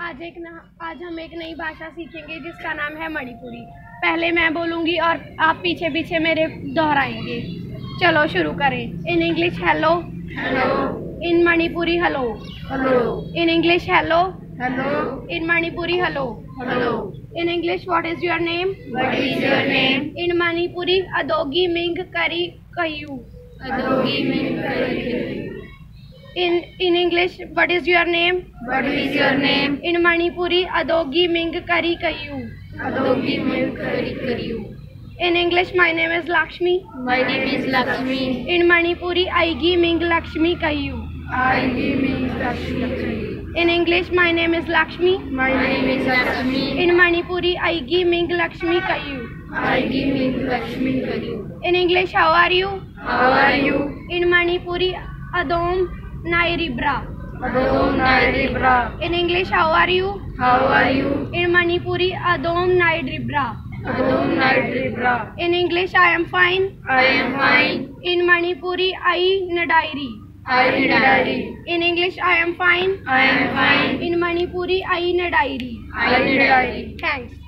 आज एक ना आज हम एक नई भाषा सीखेंगे जिसका नाम है मणिपुरी। पहले मैं बोलूँगी और आप पीछे पीछे मेरे दोहराएँगे। चलो शुरू करें। In English hello hello in Manipuri hello hello in English hello hello in Manipuri hello hello in English what is your name what is your name in Manipuri अदोगी मिंग करी कयू अदोगी मिन करी in in english what is your name what is your name in manipuri adogi ming kari kayu अदोगी मिन करी करियो in english my name is lakshmi my name is Lakshmi in manipuri aigi ming lakshmi kayu आई गिव मी Lakshmi in english my name is lakshmi my name is Lakshmi in manipuri aigi ming lakshmi kayu गिव मी लक्ष्मी करियो in english how are you how are you in manipuri adom nairibra अदोम नाइरिब्रा in english how are you how are you in manipuri adom nairibra अदोम नाइरिब्रा in english i am fine I am fine in manipuri ai nadairi आई डायरी In English, I am fine. I am fine In Manipuri, I diary. आई डायरी Thanks.